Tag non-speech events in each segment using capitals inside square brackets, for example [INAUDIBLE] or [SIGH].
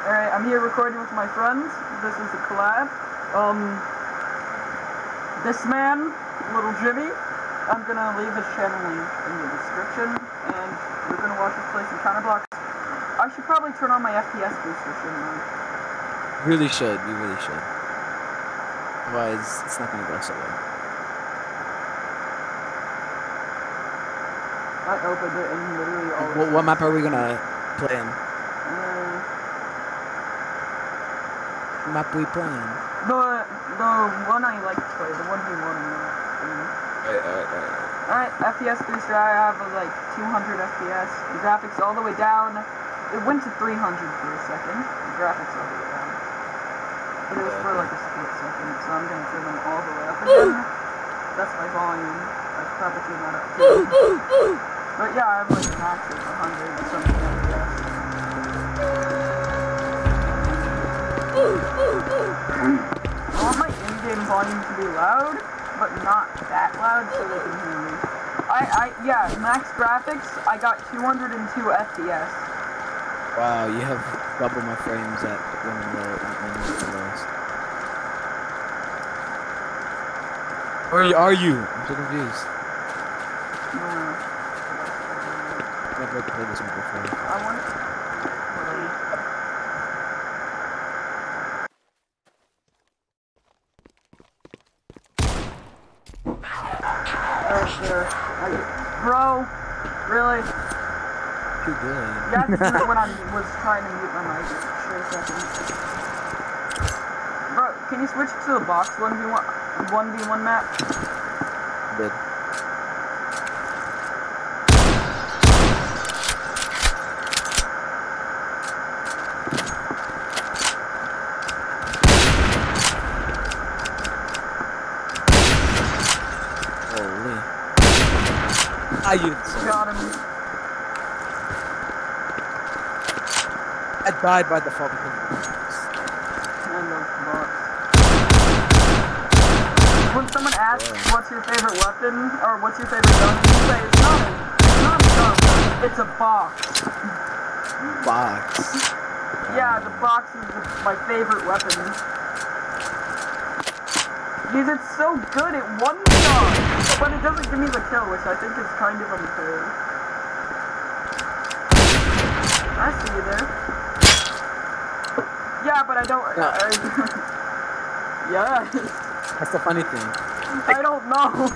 Alright, I'm here recording with my friends. This is a collab. Um, this man, little Jimmy, I'm gonna leave his channel link in the description, and you're gonna watch us play some Counter Blox. I should probably turn on my FPS booster, shouldn't I? Really should. You really should. Otherwise, it's not gonna go so well. I opened it and literally all. What, what map are we gonna play in? Uh, What map we playing? the the one I like to play, the one we won. Alright, alright, alright. Alright, FPS booster. I have like 200 FPS. The graphics all the way down. It went to 300 for a second. The graphics all the way down. But it was for like a split second, so I'm gonna turn them all the way up again. That's my volume. I should probably turn that up too. But yeah, I have like a max of 100 or something I want my in-game volume to be loud, but not that loud so they can hear me. I, I, yeah, max graphics, I got 202 FPS. Wow, you have double my frames at one of the, of the lowest. Where are you? I'm so confused. Uh, Never played this one before. I want Oh, sure. I, bro, really? Too Yeah, [LAUGHS] when I was trying to mute my mic for a second. Bro, can you switch to the box 1v1, 1v1 map? Did. Holy. Ah, you. Got him. I died by default because of this. I love the box. When someone asks Wow. what's your favorite weapon or what's your favorite gun, you say it's not a, it's not a gun, it's a box. box. Yeah, the box is the, my favorite weapon. Because it's so good at one shot, but it doesn't give me the kill, which I think is kind of unfair. I see you there. But I don't. Yeah. I, [LAUGHS] yeah, That's the funny thing. I don't know.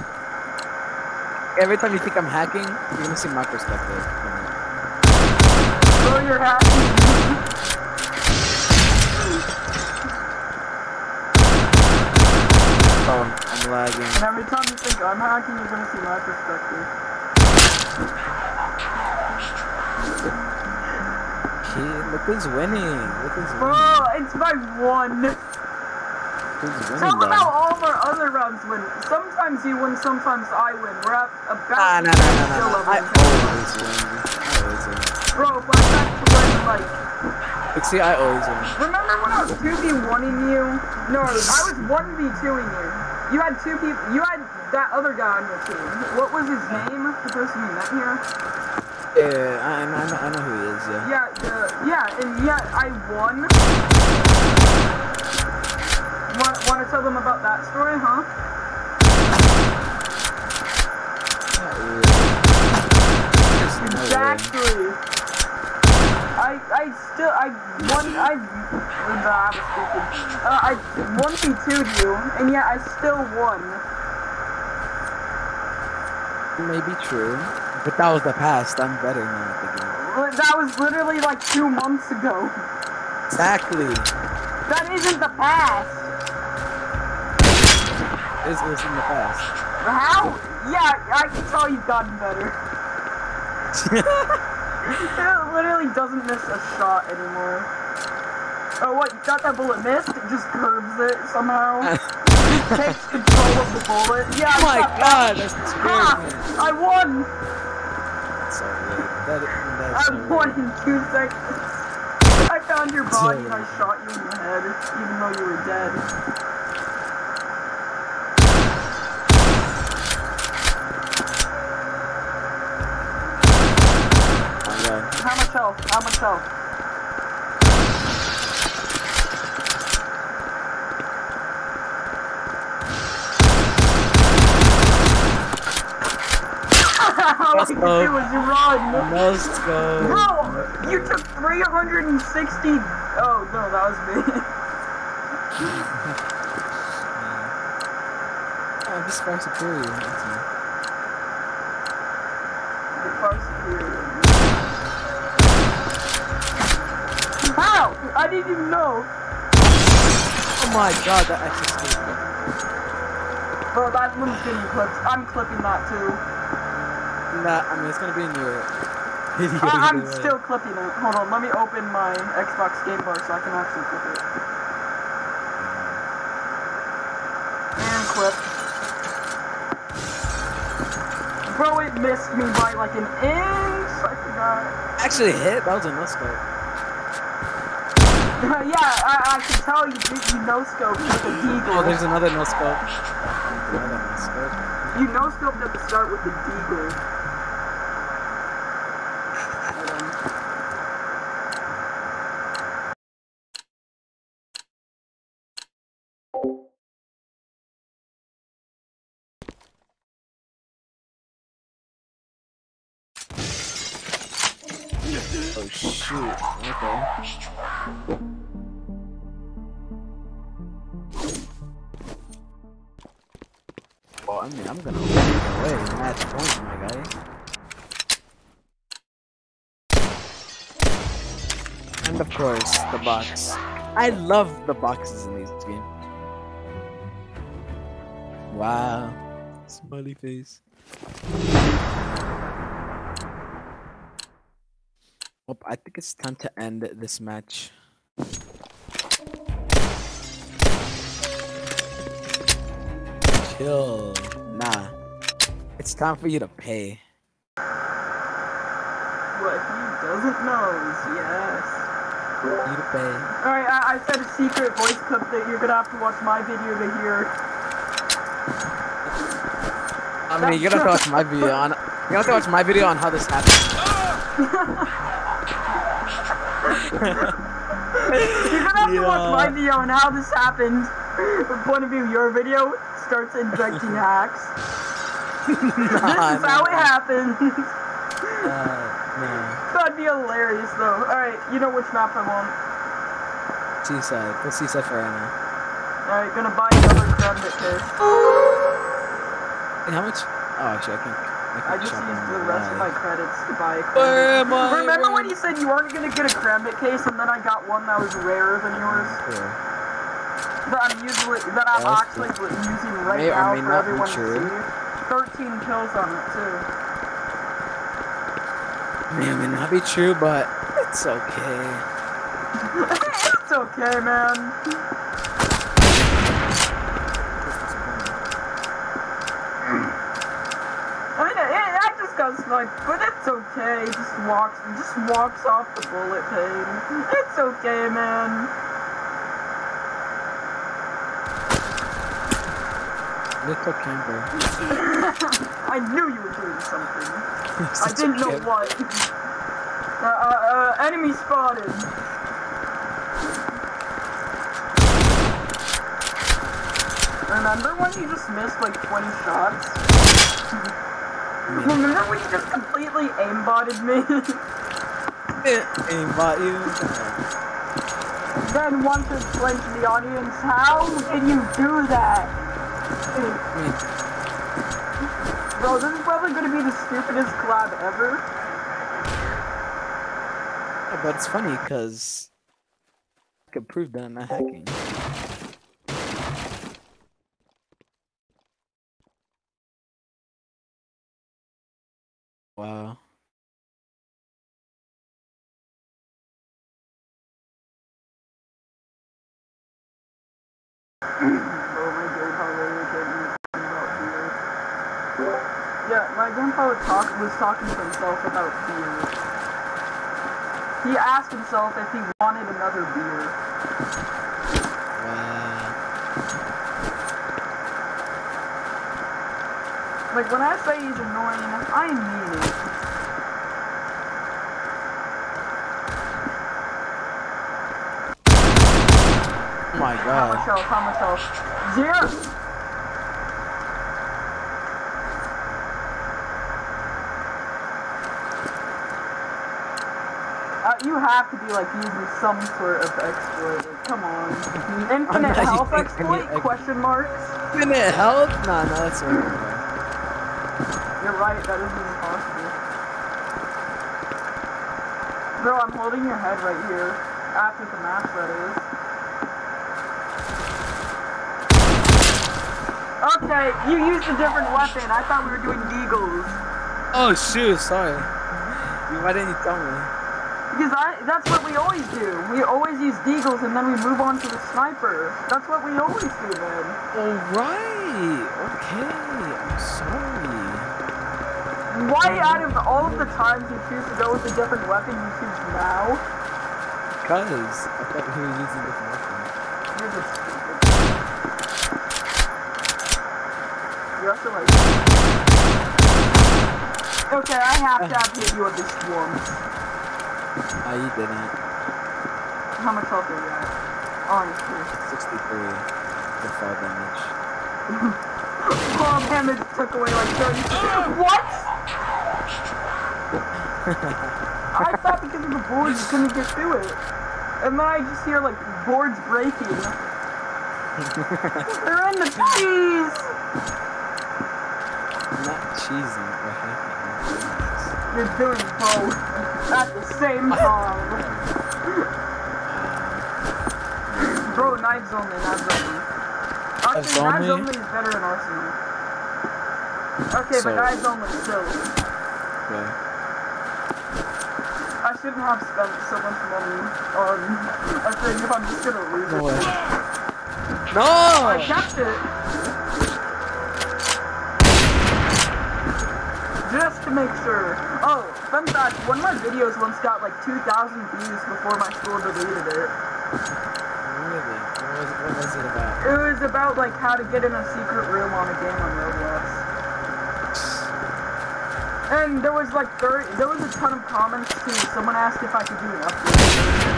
Every time you think I'm hacking, you're gonna see my perspective. Bro, you're hacking. Oh, I'm lagging. And every time you think I'm hacking, you're gonna see my perspective. Kid, look who's winning. Look who's Bro, winning. it's my one. Who's Talk about all of our other rounds win. Sometimes you win, sometimes I win. We're at about Ah, no, no, no, no, no. I always win. I always win. Bro, flashback to when, like, Like, see, I always win. remember when I was 2v1ing you? No, I was 1v2ing you. You had two people, you had that other guy on your team. What was his name? The person you met here? Yeah, I, I, know, I know who he is, yeah. Yeah, the, yeah, and yeah, I won. Want, want to tell them about that story, huh? Exactly. I I still I won I. Uh, I one v two'd you, and yet I still won. May be true, but that was the past. I'm better now at the game. That was literally like two months ago. Exactly. That isn't the past. This in the past. How? Yeah, I can tell you've gotten better. [LAUGHS] It literally doesn't miss a shot anymore. Oh, what? You got that bullet missed? It just curves it somehow. It [LAUGHS] takes control of the bullet. Yeah. oh my I god, that's that. scared me. Ah, I won! So weird. That, that's I won in two seconds. I found your body and I shot you in the head, even though you were dead. How much health? How much health? All I could do was run. No scope. Bro, you took 360. Oh, no, that was me. [LAUGHS] Oh, I'm just far superior. That's me. You're far superior. How? I didn't even know. Oh my god, that actually scared me. Bro, that one's getting clipped. I'm clipping that too. Nah, I mean, it's gonna be in your [LAUGHS] video. I- I'm way. still clipping it. Hold on, let me open my Xbox Game Bar so I can actually clip it. And clip. Bro, it missed me by like an inch. I forgot. Actually hit? That was a no scope. [LAUGHS] yeah, I, I can tell you did you no scope with the deagle. Oh, there's another no scope. Another no scope. You no scoped at the start with the deagle. Oh shoot. Okay. Well, I mean, I'm gonna win either way. Match points, my guy. And of course, the box. I love the boxes in these games. Wow. Smiley face. Well, I think it's time to end this match. Chill. Nah. It's time for you to pay. What he doesn't know is yes. You to pay. Alright, I, I said a secret voice clip that you're gonna have to watch my video to hear. I mean, you're gonna have to watch my video on. You're gonna have to watch my video on how this happened. [LAUGHS] [LAUGHS] You're gonna have to watch my video on how this happened. From point of view, your video starts injecting [LAUGHS] hacks. this is how it happened. Uh, [LAUGHS] That'd be hilarious though. Alright, you know which map I want. no. Seaside. Go seaside for right now. Alright, gonna buy another Credit case. Hey, how much? Oh, actually, I can. I, just used the the rest of my credits to buy a Where Credit. am Remember when you said you weren't gonna get a Karambit case and then I got one that was rarer than yours? Cool. That I'm usually that I'm Yes, actually using right may now for not be everyone to see. 13 kills on it too. May or may not be true, but it's okay. [LAUGHS] it's okay, man. I mean, it, I just got sniped, but it's okay. Just walks, just walks off the bullet pain. It's okay, man. Little camper. [LAUGHS] I knew you were doing something. [LAUGHS] I didn't know what. Uh, uh, uh, enemy spotted. Remember when you just missed like 20 shots? Remember when you just completely aimbotted me? [LAUGHS] Aimbot you. then want to explain to the audience, how can you do that? Bro, this is probably gonna be the stupidest collab ever. yeah, but it's funny because I could prove that I'm not hacking. Wow. Bro, my grandpa literally gave me a about beer. Yeah, my grandpa was, talk, was talking to himself about beer. He asked himself if he wanted another beer. Wow. Like, when I say he's annoying, I mean it. Oh my god. How much health? How much health? Zero! Uh, you have to be like using some sort of exploit. Come on. [LAUGHS] Infinite health exploit? Question marks. Infinite health? Nah, no, that's right. You're right, that isn't impossible. Bro, I'm holding your head right here. After the match, that is. Okay, you used a different weapon. I thought we were doing deagles. Oh shoot, sorry. Why didn't you tell me? Because I, that's what we always do. We always use deagles and then we move on to the sniper. That's what we always do then. Alright, okay, I'm sorry. Why out of all of the times you choose to go with a different weapon, you choose now? Cause I thought we were using different weapons. You're just stupid. You have to like. Okay, I have to have hit you at least once. Ah, you didn't. How much health are you at? Honestly. 63. The fall damage. [LAUGHS] Fall damage took away like 30. [GASPS] What? I thought because of the boards you couldn't get through it. And then I just hear like boards breaking. They're in the trees! I'm not cheesing or hacking. You're doing both at the same time. Uh, Bro, knives only, knives only. Actually, Knives knives only? only is better than arsenal. Okay, So- but knives only still. Okay. I shouldn't have spent so much money on a thing if I'm just gonna lose No it. way. I No! kept it. Just to make sure. Oh, fun fact, one of my videos once got like 2,000 views before my school deleted it. Really? What was, what was it about? It was about like how to get in a secret room on a game on Roblox. And there was like 30, there was a ton of comments too. Someone asked if I could do an update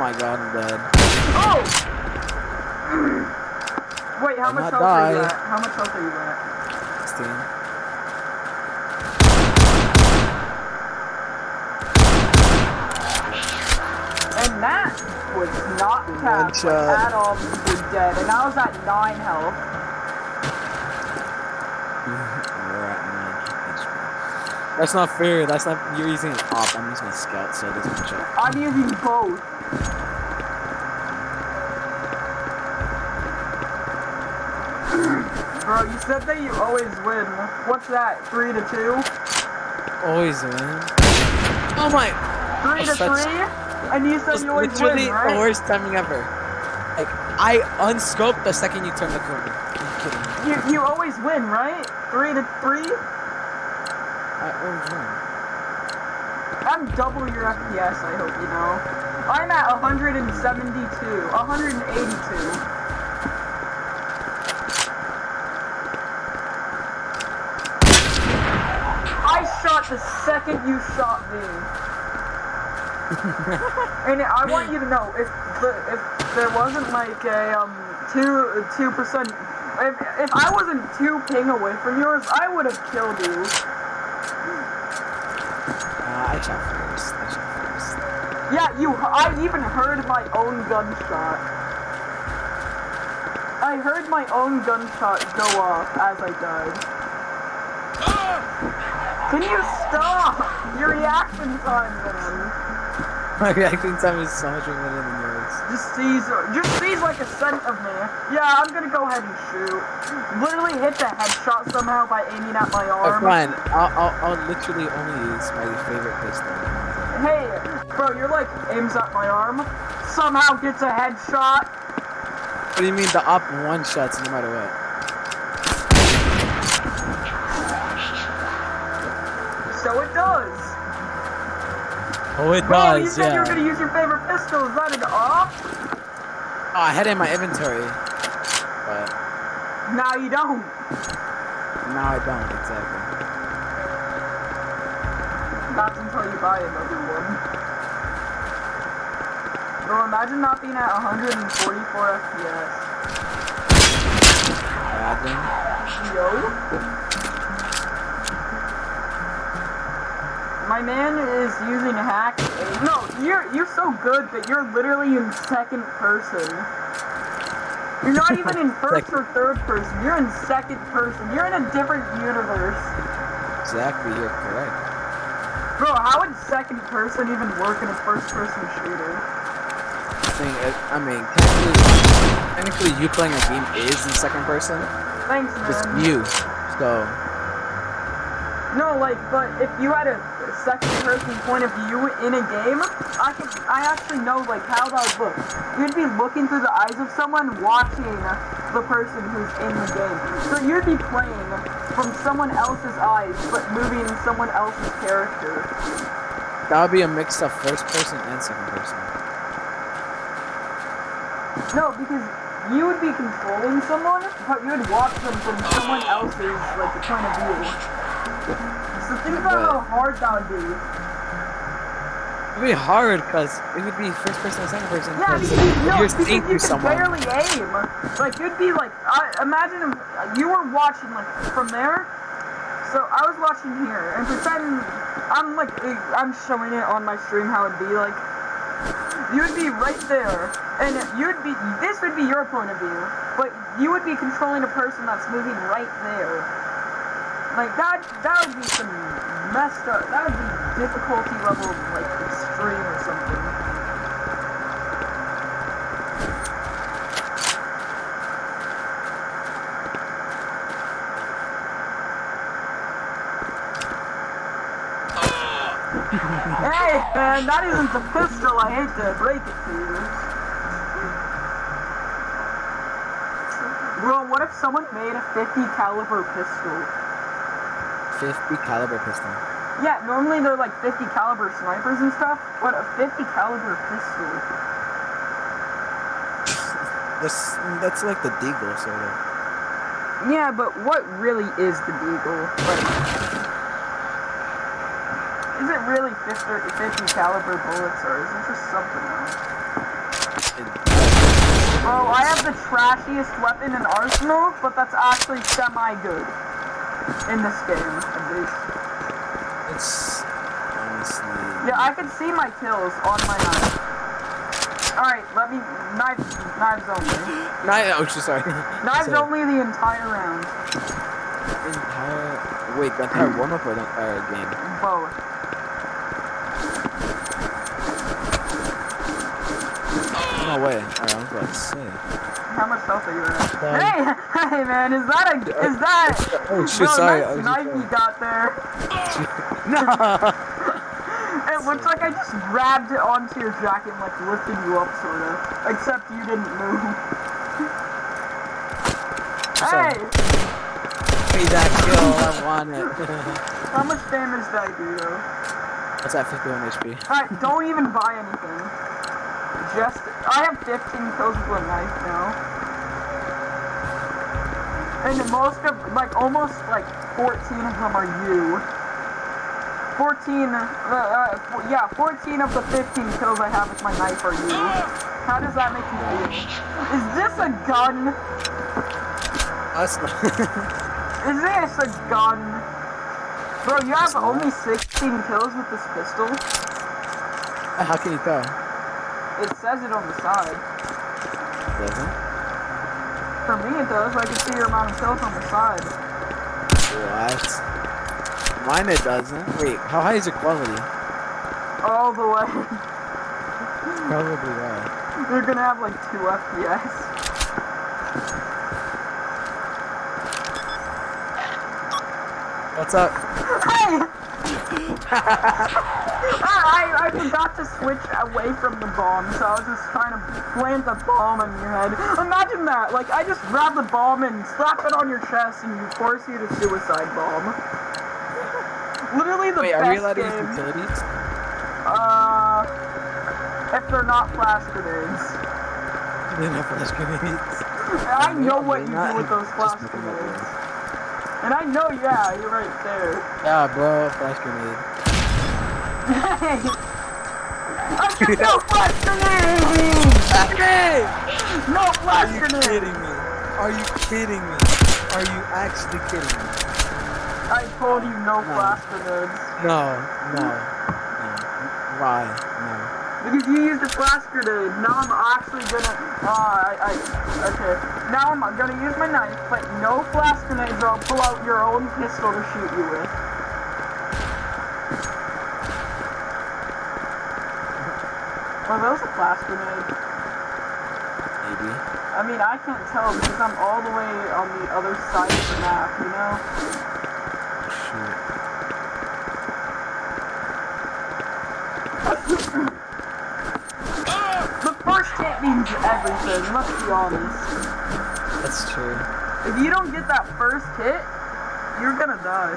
my god, I'm dead. Oh! [CLEARS THROAT] Wait, how I'm much health are you at? How much health are you at? 16. And that was not like, at all. You were dead. And I was at 9 health. We're at That's not fair. That's not. You're using an op. I'm using a scout, so it doesn't match up. I'm using both. Bro, you said that you always win. What's that? 3 to 2? Always win. Oh my! 3 to That's- 3? And you said you always literally win, right? the worst timing ever. Like, I unscoped the second you turn the corner. Are you kidding me? You, you always win, right? 3 to 3? I always win. I'm double your FPS, I hope you know. I'm at 172, 182. I shot the second you shot me. [LAUGHS] and I want you to know, if the, if there wasn't like a um two two percent, if if I wasn't two ping away from yours, I would have killed you. Uh, I shot first. I shot first. Yeah, you. I even heard my own gunshot. I heard my own gunshot go off as I died. Can you stop? Your reaction time, man. My reaction time is so much better than yours. Just sees, just sees like a scent of me. Yeah, I'm gonna go ahead and shoot. Literally hit the headshot somehow by aiming at my Oh, arm. fine. I'll, I'll, I'll literally only use my favorite pistol. Hey, bro, you're like aims at my arm, somehow gets a headshot. What do you mean the op one shots no matter what? So it does. Oh, it Bro, you does, said you were gonna use your favorite pistol. Is that an off? Oh, I had it in my inventory. But Now you don't. No, I don't, exactly. Not until you buy another one. Bro, imagine not being at 144 FPS. Imagine. Yo. my man is using a hack. You're you're so good that you're literally in second person. You're not even in [LAUGHS] first or third person. You're in second person. You're in a different universe. Exactly, you're correct. Bro, how would second person even work in a first person shooter? I it, I mean, technically, technically, you playing a game is in second person. Thanks, Just man. you. So, No, like, but if you had a second person point of view in a game, I can, I actually know, like, how that would look. You'd be looking through the eyes of someone watching the person who's in the game. So you'd be playing from someone else's eyes, but moving someone else's character. that would be a mix of first person and second person. No, because you would be controlling someone, but you would watch them from someone else's, like, point of view. Think about how hard that would be. It'd be hard because it would be first person and second person. Yeah, 'cause because, no, you're seeing you through someone. barely aim. Like, you'd be like, I, imagine if uh, you were watching, like, from there. So I was watching here, and pretend I'm like, eh, I'm showing it on my stream how it'd be like. You would be right there, and you'd be, this would be your point of view, but you would be controlling a person that's moving right there. Like, that, that would be some messed up, that would be difficulty level, like, extreme or something. Hey, man, that isn't the pistol. I hate to break it to you. Bro, what if someone made a 50 caliber pistol? 50 caliber pistol. Yeah, normally they're like 50 caliber snipers and stuff, but a 50 caliber pistol. [LAUGHS] That's that's like the deagle sort of. Yeah, but what really is the Deagle? Like, is it really 50, uh, 50 caliber bullets, or is it just something else? Bro, oh, I have the trashiest weapon in Arsenal, but that's actually semi-good. In this game, at least. It's honestly. Yeah, I can see my kills on my knife. Alright, let me... Knives, knives only. Night. Oh, shit, sorry. Knives [LAUGHS] Sorry. only the entire round. Entire. Wait, the entire warm up or the entire game? Both. No way. Alright, I was about to say. How much health are you at? Sorry. Hey! [LAUGHS] Hey, man, is that a... Is that... Oh shit, Bro, sorry. nice I was knife you got there. [LAUGHS] no. [LAUGHS] It looks like I just grabbed it onto your jacket and like lifted you up, sort of. Except you didn't move. Sorry. Hey! Hey, that kill. I want it. How much damage did I do, though? What's that? 51 HP. Alright, don't even buy anything. Just... I have 15 kills with a knife now. And most of... Like, almost, like, 14 of them are you. 14... Uh, uh, yeah, 14 of the 15 kills I have with my knife are you. How does that make you feel? Is this a gun? That's not. Is this a gun? Bro, you have only 16 kills with this pistol? How can you tell? It says it on the side. Doesn't. For me it does, I can see your amount of kills on the side. What? Mine it doesn't. Wait, how high is your quality? All the way. Probably why. You're gonna have like 2 FPS. What's up? Hey! [LAUGHS] I, I forgot to switch away from the bomb, so I was just trying to plant the bomb in your head. Imagine that, like I just grab the bomb and slap it on your chest and you force you to suicide bomb. [LAUGHS] Literally the Wait, are best we allowed to use utilities? Uh, if they're not flash grenades. [LAUGHS] They're not flash grenades. I know what you do with those flash grenades. And I know, yeah, you're right there. Yeah, bro, flash grenade. Hey! [LAUGHS] I said no flash grenades! [LAUGHS] Hey! No Are you kidding me? Are you kidding me? Are you actually kidding me? I told you no No. flash grenades. No, no, no. Why? No. Because you used a flash grenade. Now I'm actually gonna. Uh, I, I. Okay. Now I'm gonna use my knife, but no flash grenades, or I'll pull out your own pistol to shoot you with. Oh, that was a flash grenade. Maybe. I mean, I can't tell because I'm all the way on the other side of the map, you know? Shoot. The means everything, let's be honest. That's true. If you don't get that first hit, you're gonna die.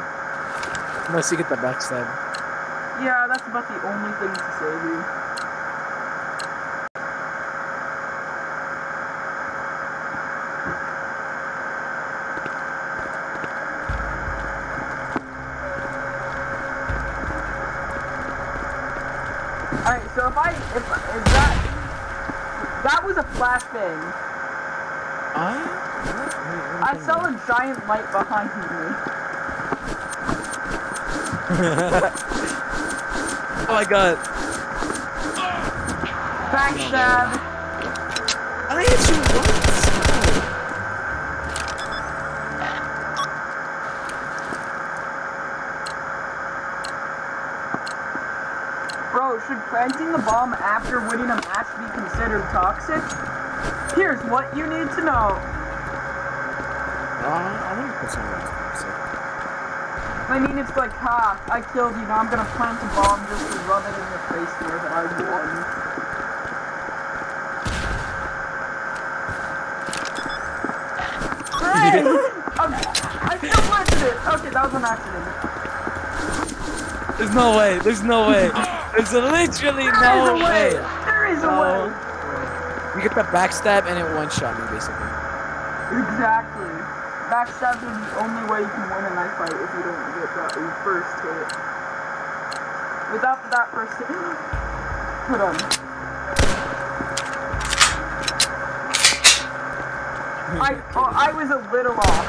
Unless you get the backstab. Yeah, that's about the only thing to save you. Alright, so if I, if, that, that was a flashbang. I? What? I saw a giant light behind me. [LAUGHS] Oh my god. Backstab. I hit you once. Bro, should planting the bomb after winning a match be considered toxic? Here's what you need to know. Uh, I want to put some rest. So. I mean, it's like, ha, I killed you, now I'm gonna plant a bomb just to rub it in your face here that I won. Hey! [LAUGHS] I still planted it! Okay, that was an accident. There's no way. There's no way. [LAUGHS] There's literally There is no a way! way. There is a way! You get the backstab and it one shot me basically. Exactly. Backstab is the only way you can win a knife fight if you don't get that first hit. Without that first hit, [GASPS] put on. I [LAUGHS] oh, I was a little off.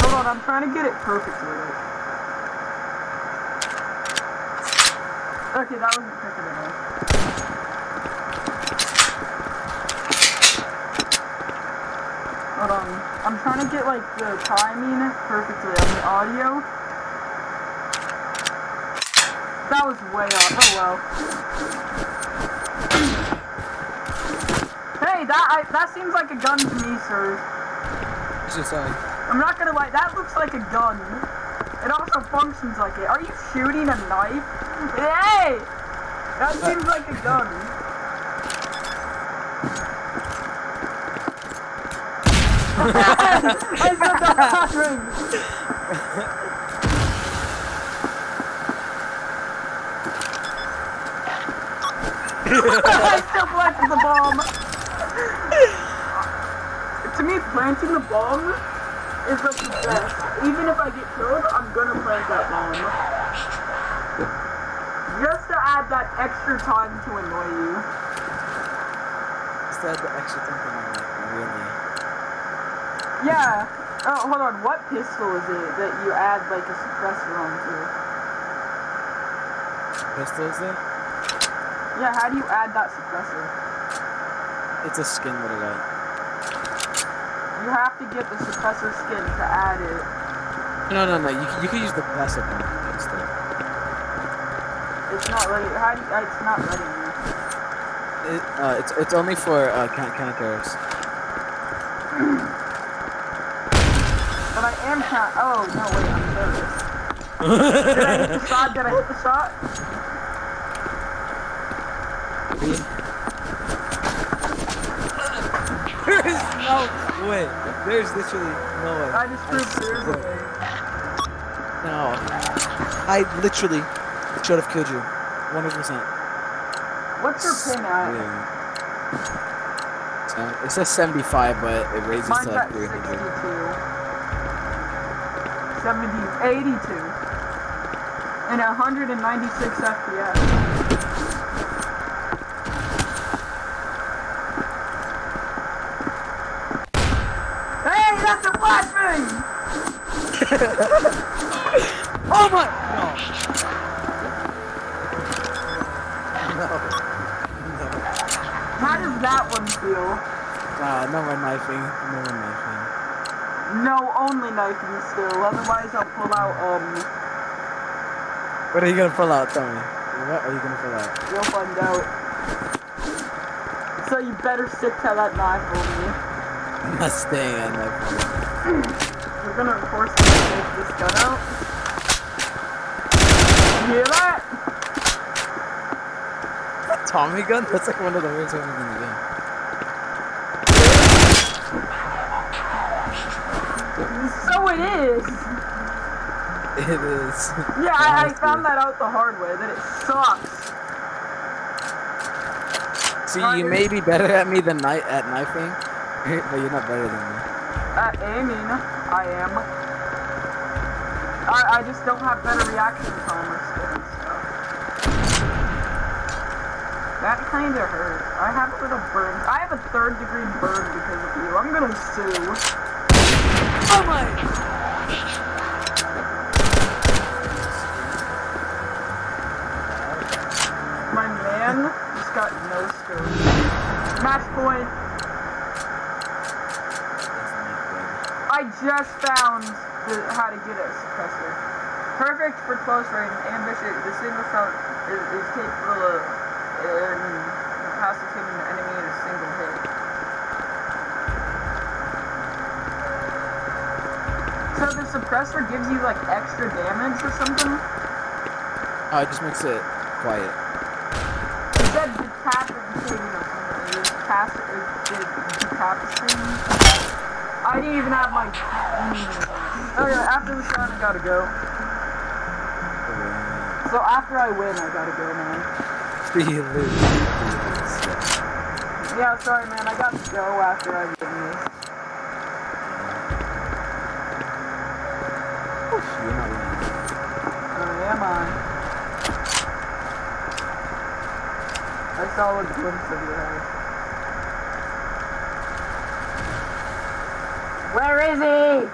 Hold on, I'm trying to get it perfectly. Okay, that wasn't perfect at. Hold on. I'm trying to get like the timing perfectly on the audio. That was way off. Oh well. Hey, that I, that seems like a gun to me, sir. It's just like I'm not gonna lie, that looks like a gun. It also functions like it. Are you shooting a knife? Hey! That seems like a gun. I said that happened! I still planted the bomb! to me, planting the bomb is like the best. Even if I get killed, I'm gonna plant that bomb. To add that extra time to annoy you. just add the extra something on like really. Yeah. Oh, hold on. What pistol is it that you add like a suppressor onto? Pistol is there? Yeah, how do you add that suppressor? It's a skin little light. You have to get the suppressor skin to add it. No, no, no. You you could use the plastic one. It's not ready. How do you, uh, it's not ready. It, uh, it's it's only for uh count [CLEARS THROAT] counters. But I am count. Oh no, wait, I'm nervous. Did I hit the shot? Did I hit the shot? There is [LAUGHS] no way. There's literally no way. I just proved swear. there's a way. No. I literally should have killed you. 100%. What's your pin at? So, uh, it says 75, but it raises Mine's to like 62. 300. 70, 82. And 196 FPS. Hey, that's a flashbang! [LAUGHS] oh my! No. No. No. How does that one feel? Nah, no more knifing. No knifing. No, only knifing still. Otherwise, I'll pull out, um, What are you gonna pull out? Tell me. What are you gonna pull out? you'll find out. So you better stick to that knife only. I'm not staying on that. We're gonna force me to take this gun out. You hear that? Tommy gun? That's like one of the worst ones in the game. It is. It is. Yeah, I, I found that out the hard way, that it sucks. See, you may be better at me than night at knifing, [LAUGHS] but you're not better than me. At aiming, I am. I, I just don't have better reaction time or stuff. That kinda hurt. I have a little burn. I have a third degree burn because of you. I'm gonna sue. Oh my! My man just got no scope. Match point. I just found the, how to get a suppressor. Perfect for close range. Ambitious. The single shot is, is capable of um, incapacitating the enemy in a single hit. So the suppressor gives you like extra damage or something? Oh, it just makes it quiet. Something. It was cast, it. I didn't even have my. Mm. Okay, after this round, I gotta go. So after I win, I gotta go, man. You lose. Yeah, sorry, man. I got to go after I win this. You're not winning. Oh, am I? I saw a glimpse of your head. Where is he?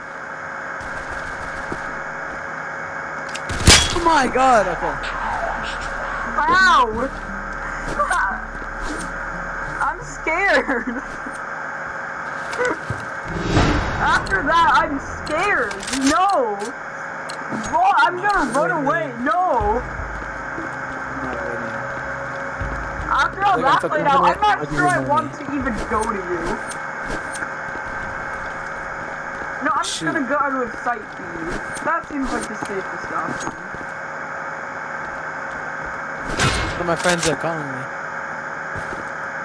Oh my god! Okay. Ow! I'm scared. After that, I'm scared. No. Run, I'm gonna run away. No. After all that played out, I'm not sure I want to even go to you. I'm gonna go out of sight to you. That seems like the safest option. One of my friends are calling me.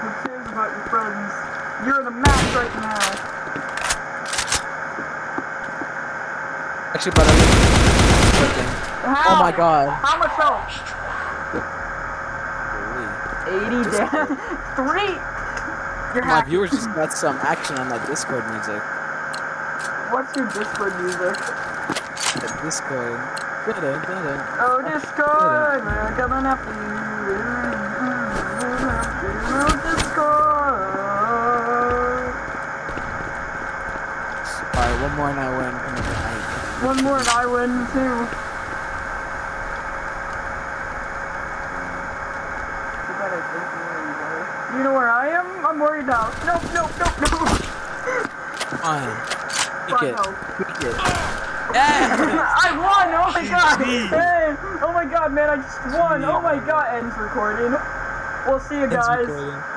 Who cares about your friends? You're in a match right now. Actually, but I live How? Oh my god. How much health? Holy. 80 damage. [LAUGHS] Three. You're My hacking. viewers just [LAUGHS] got some action on that Discord music. What's your Discord music? That Discord. Da-da, da-da. Oh, Discord, we're coming after you. Oh, Discord. Alright, one more and I win. One more and I win too. Too bad I think you know you. You know where I am? I'm worried now. Nope, nope, nope, nope. Fine. Fuck Pick it. no. It. Yeah! [LAUGHS] I won! Oh my god! Hey! Oh my god, man, I just won! Oh my god, ends recording. We'll see you Ends guys. recording.